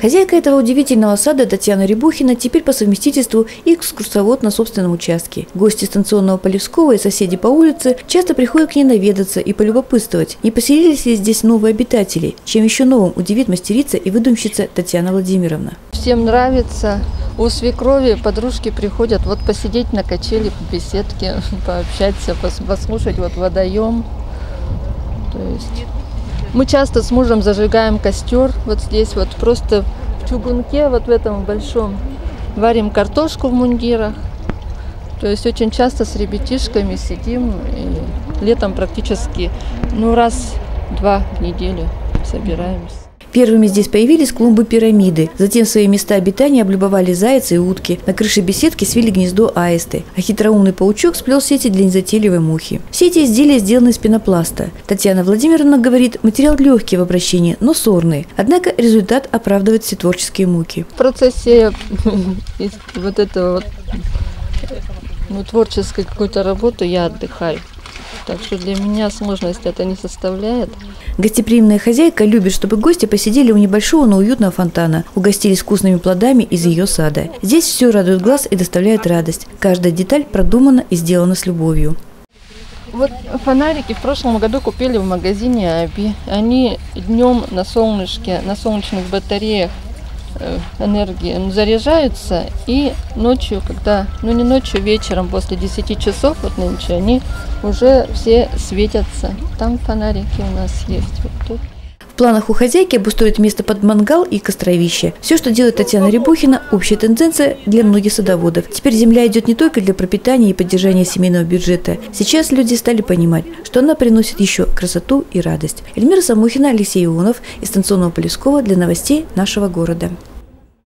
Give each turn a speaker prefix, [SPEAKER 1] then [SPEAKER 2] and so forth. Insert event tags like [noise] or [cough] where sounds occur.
[SPEAKER 1] Хозяйка этого удивительного сада Татьяна Рябухина теперь по совместительству экскурсовод на собственном участке. Гости станционного Полевского и соседи по улице часто приходят к ней наведаться и полюбопытствовать, не поселились ли здесь новые обитатели, чем еще новым удивит мастерица и выдумщица Татьяна Владимировна.
[SPEAKER 2] Всем нравится. У свекрови подружки приходят вот посидеть на качели в беседке, [laughs] пообщаться, послушать вот водоем. То есть мы часто с мужем зажигаем костер вот здесь вот просто в чугунке вот в этом большом. Варим картошку в мундирах. То есть очень часто с ребятишками сидим и летом практически ну раз-два в неделю собираемся.
[SPEAKER 1] Первыми здесь появились клумбы пирамиды. Затем свои места обитания облюбовали зайцы и утки. На крыше беседки свили гнездо аисты. А хитроумный паучок сплел сети для незатейливой мухи. Все эти изделия сделаны из пенопласта. Татьяна Владимировна говорит, материал легкий в обращении, но сорный. Однако результат оправдывает все творческие муки.
[SPEAKER 2] В процессе [laughs] вот этого вот ну, творческой какой-то работы я отдыхаю. Так что для меня сложность это не составляет.
[SPEAKER 1] Гостеприимная хозяйка любит, чтобы гости посидели у небольшого, но уютного фонтана, угостились вкусными плодами из ее сада. Здесь все радует глаз и доставляет радость. Каждая деталь продумана и сделана с любовью.
[SPEAKER 2] Вот фонарики в прошлом году купили в магазине Аби. Они днем на солнышке, на солнечных батареях Э, энергии заряжаются и ночью, когда, ну не ночью, вечером после 10 часов, вот нынче, они уже все светятся. Там фонарики у нас есть. Вот тут.
[SPEAKER 1] В планах у хозяйки обустроить место под мангал и костровище. Все, что делает Татьяна Рябухина, общая тенденция для многих садоводов. Теперь земля идет не только для пропитания и поддержания семейного бюджета. Сейчас люди стали понимать, что она приносит еще красоту и радость. Эльмира Самухина, Алексей Ионов из станционного Полескова для новостей нашего города.